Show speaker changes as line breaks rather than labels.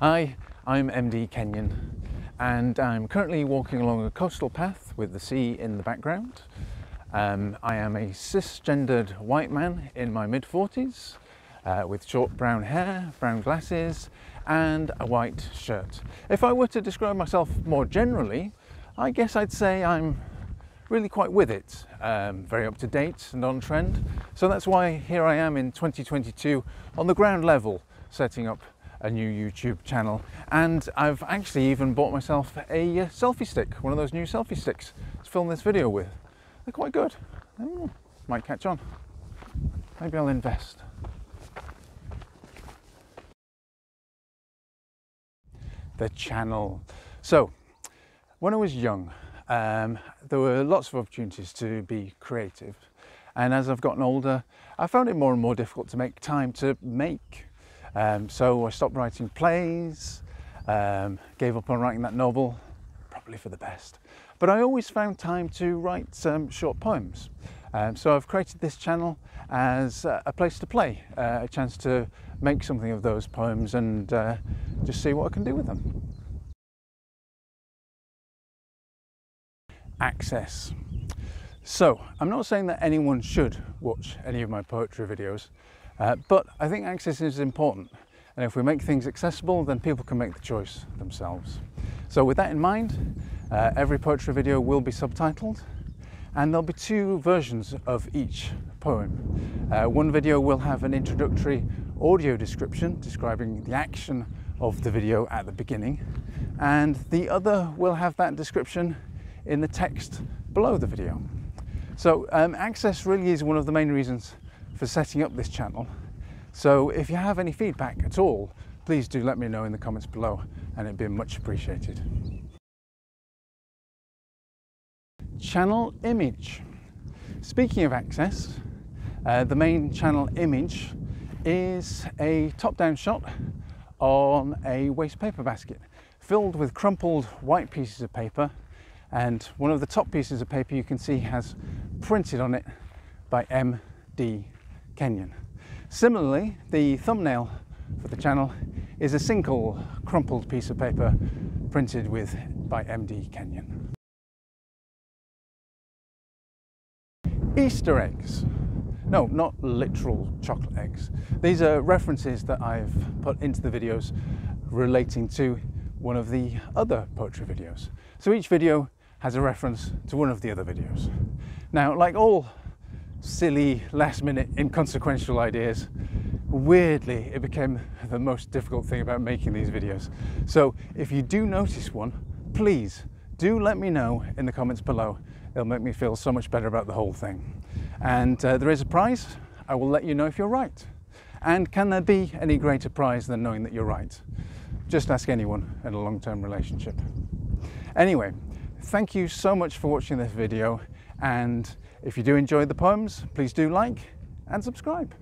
Hi, I'm MD Kenyon and I'm currently walking along a coastal path with the sea in the background. Um, I am a cisgendered white man in my mid 40s uh, with short brown hair, brown glasses and a white shirt. If I were to describe myself more generally, I guess I'd say I'm really quite with it, um, very up to date and on trend. So that's why here I am in 2022 on the ground level setting up a new YouTube channel and I've actually even bought myself a uh, selfie stick, one of those new selfie sticks to film this video with. They're quite good. Mm, might catch on. Maybe I'll invest. The channel. So, when I was young, um, there were lots of opportunities to be creative. And as I've gotten older, I found it more and more difficult to make time to make um, so I stopped writing plays, um, gave up on writing that novel, probably for the best. But I always found time to write um, short poems. Um, so I've created this channel as a place to play, uh, a chance to make something of those poems and uh, just see what I can do with them. Access. So I'm not saying that anyone should watch any of my poetry videos, uh, but I think access is important. And if we make things accessible, then people can make the choice themselves. So with that in mind, uh, every poetry video will be subtitled and there'll be two versions of each poem. Uh, one video will have an introductory audio description describing the action of the video at the beginning and the other will have that description in the text below the video. So um, access really is one of the main reasons for setting up this channel. So if you have any feedback at all, please do let me know in the comments below and it'd be much appreciated. Channel image. Speaking of access, uh, the main channel image is a top-down shot on a waste paper basket filled with crumpled white pieces of paper and one of the top pieces of paper you can see has printed on it by MD Kenyon. Similarly, the thumbnail for the channel is a single crumpled piece of paper printed with by MD Kenyon. Easter eggs. No, not literal chocolate eggs. These are references that I've put into the videos relating to one of the other poetry videos. So each video has a reference to one of the other videos. Now, like all silly, last minute, inconsequential ideas, weirdly, it became the most difficult thing about making these videos. So if you do notice one, please do let me know in the comments below. It'll make me feel so much better about the whole thing. And uh, there is a prize. I will let you know if you're right. And can there be any greater prize than knowing that you're right? Just ask anyone in a long-term relationship. Anyway, thank you so much for watching this video and if you do enjoy the poems, please do like and subscribe.